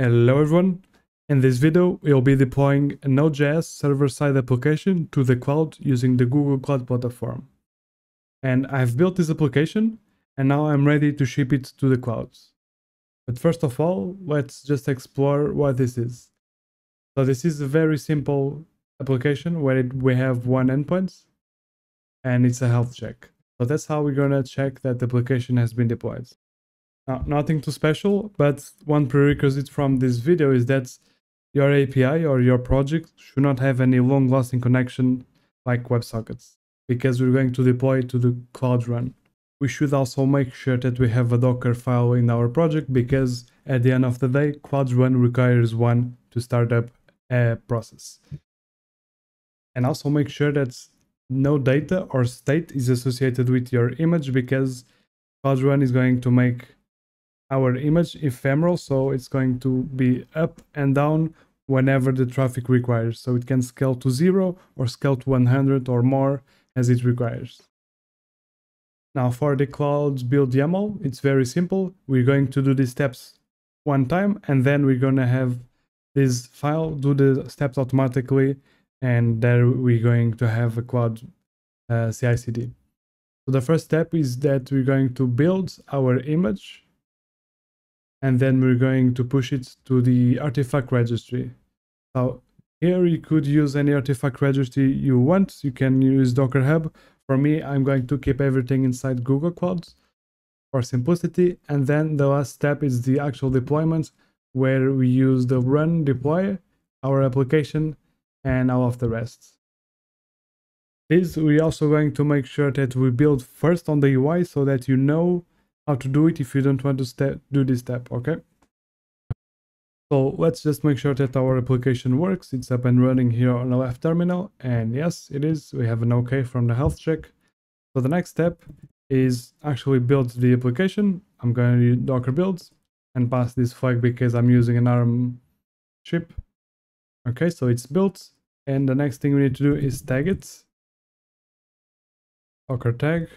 Hello everyone, in this video we'll be deploying a Node.js server-side application to the cloud using the Google Cloud Platform. And I've built this application and now I'm ready to ship it to the clouds. But first of all, let's just explore what this is. So this is a very simple application where it, we have one endpoint and it's a health check. So that's how we're gonna check that the application has been deployed. Nothing too special, but one prerequisite from this video is that your API or your project should not have any long-lasting connection like WebSockets, because we're going to deploy to the Cloud Run. We should also make sure that we have a Docker file in our project, because at the end of the day, Cloud Run requires one to start up a process. And also make sure that no data or state is associated with your image, because Cloud Run is going to make our image ephemeral so it's going to be up and down whenever the traffic requires. So it can scale to 0 or scale to 100 or more as it requires. Now for the clouds build YAML it's very simple. We're going to do these steps one time and then we're going to have this file do the steps automatically and there we're going to have a cloud uh, CI/CD. So the first step is that we're going to build our image and then we're going to push it to the artifact registry. So here you could use any artifact registry you want. You can use Docker Hub. For me, I'm going to keep everything inside Google Clouds for simplicity. And then the last step is the actual deployment where we use the run deploy our application and all of the rest. This we're also going to make sure that we build first on the UI so that you know how to do it if you don't want to step, do this step, okay? So let's just make sure that our application works. It's up and running here on the left terminal. And yes, it is. We have an OK from the health check. So the next step is actually build the application. I'm going to Docker builds and pass this flag because I'm using an ARM chip. Okay, so it's built. And the next thing we need to do is tag it. Docker tag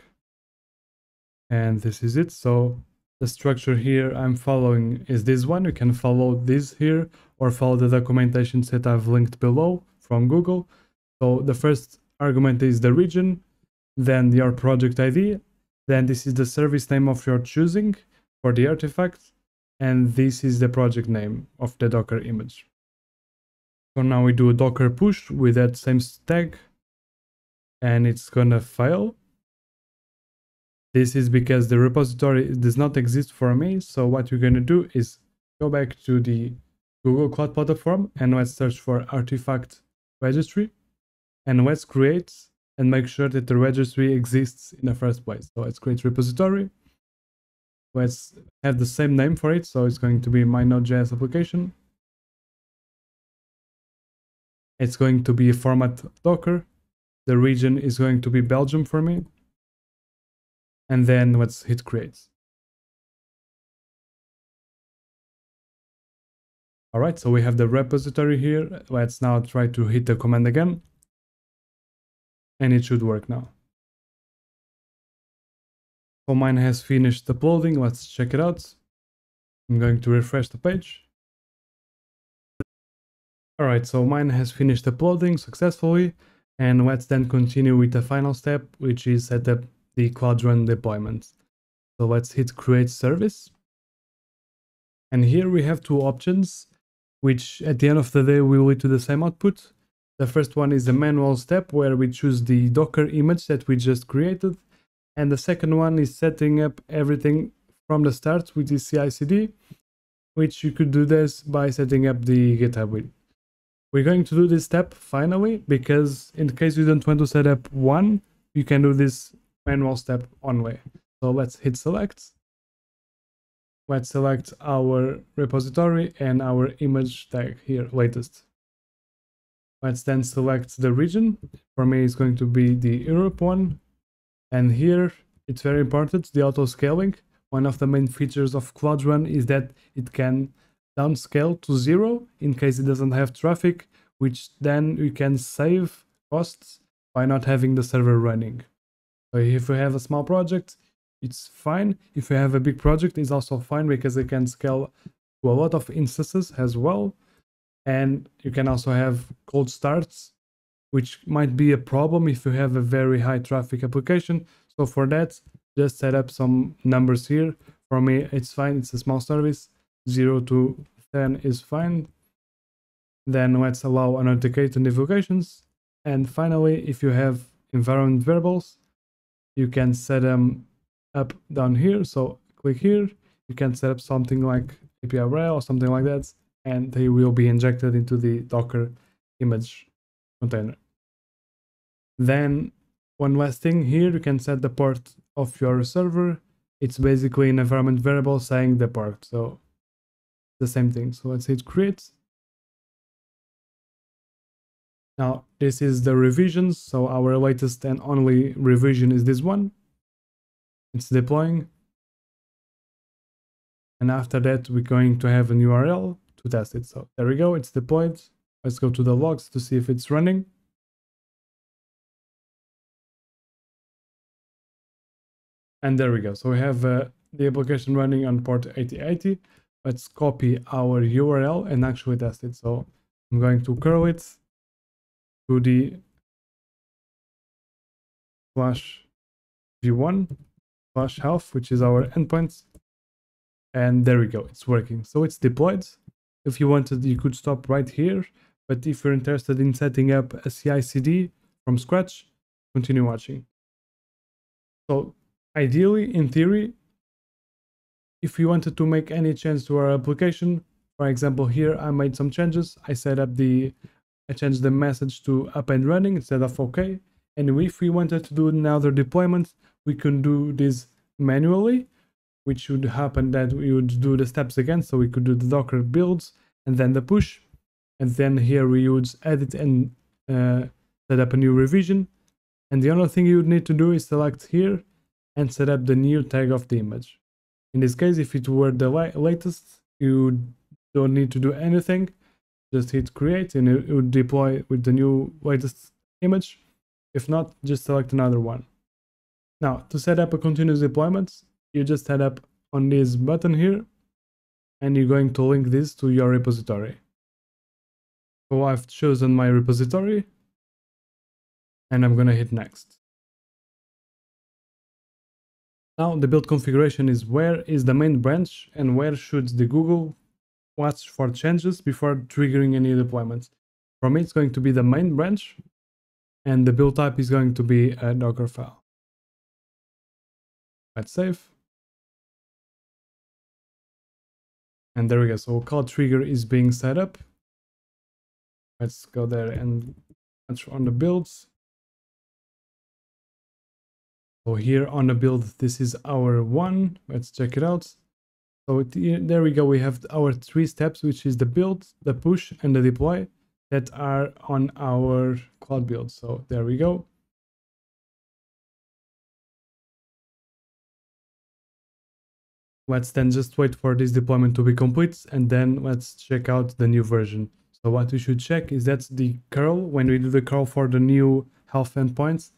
and this is it. So the structure here I'm following is this one. You can follow this here or follow the documentation that I've linked below from Google. So the first argument is the region then your project ID then this is the service name of your choosing for the artifact and this is the project name of the docker image. So now we do a docker push with that same tag and it's gonna fail this is because the repository does not exist for me. So what we're going to do is go back to the Google Cloud Platform and let's search for artifact registry and let's create and make sure that the registry exists in the first place. So let's create repository. Let's have the same name for it. So it's going to be my Node.js application. It's going to be a format Docker. The region is going to be Belgium for me and then let's hit create. All right, so we have the repository here. Let's now try to hit the command again. And it should work now. So mine has finished uploading. Let's check it out. I'm going to refresh the page. All right, so mine has finished uploading successfully. And let's then continue with the final step, which is set up the Cloud Run deployment. So let's hit create service. And here we have two options, which at the end of the day will lead to the same output. The first one is a manual step where we choose the Docker image that we just created. And the second one is setting up everything from the start with the CI/CD, which you could do this by setting up the GitHub We're going to do this step finally, because in case you don't want to set up one, you can do this manual step only. So let's hit select. Let's select our repository and our image tag here, latest. Let's then select the region. For me, it's going to be the Europe one. And here, it's very important, the auto scaling. One of the main features of Cloud Run is that it can downscale to zero in case it doesn't have traffic, which then you can save costs by not having the server running. So if you have a small project, it's fine. If you have a big project, it's also fine because it can scale to a lot of instances as well. And you can also have cold starts, which might be a problem if you have a very high traffic application. So for that, just set up some numbers here. For me, it's fine. It's a small service. 0 to 10 is fine. Then let's allow unauthenticated notifications. And finally, if you have environment variables, you can set them up down here. So click here. You can set up something like API array or something like that, and they will be injected into the Docker image container. Then one last thing here, you can set the port of your server. It's basically an environment variable saying the port. So the same thing. So let's hit create. Now this is the revisions. So our latest and only revision is this one. It's deploying. And after that, we're going to have an URL to test it. So there we go. It's deployed. Let's go to the logs to see if it's running. And there we go. So we have uh, the application running on port 8080. Let's copy our URL and actually test it. So I'm going to curl it to the slash v1 slash health, which is our endpoints. And there we go, it's working. So it's deployed. If you wanted, you could stop right here. But if you're interested in setting up a CI/CD from scratch, continue watching. So ideally, in theory, if you wanted to make any change to our application, for example, here I made some changes. I set up the, I changed the message to up and running instead of OK. And if we wanted to do another deployment, we can do this manually, which would happen that we would do the steps again. So we could do the Docker builds and then the push. And then here we would edit and uh, set up a new revision. And the only thing you would need to do is select here and set up the new tag of the image. In this case, if it were the latest, you don't need to do anything. Just hit create and it would deploy with the new latest image. If not, just select another one. Now, to set up a continuous deployment, you just head up on this button here, and you're going to link this to your repository. So I've chosen my repository, and I'm gonna hit next. Now the build configuration is where is the main branch and where should the Google watch for changes before triggering any deployments. For me, it's going to be the main branch, and the build type is going to be a Docker file. Let's save. And there we go. So call trigger is being set up. Let's go there and on the builds. So here on the build, this is our one. Let's check it out. So there we go. We have our three steps, which is the build, the push, and the deploy that are on our cloud build. So there we go. Let's then just wait for this deployment to be complete and then let's check out the new version. So what we should check is that the curl, when we do the curl for the new health endpoints,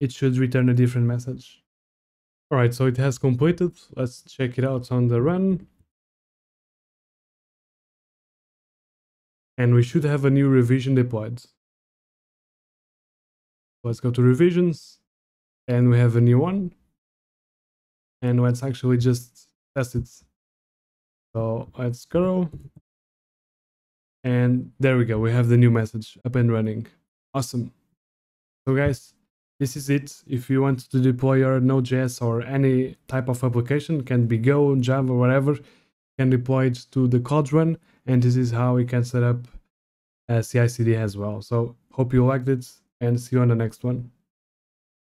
it should return a different message. Alright, so it has completed. Let's check it out on the run. And we should have a new revision deployed. Let's go to revisions and we have a new one. And let's actually just test it. So let's go. And there we go. We have the new message up and running. Awesome. So guys, this is it. If you want to deploy your Node.js or any type of application, can be Go, Java, whatever, can deploy it to the Cloud Run. And this is how we can set up a CI/CD as well. So hope you liked it and see you on the next one.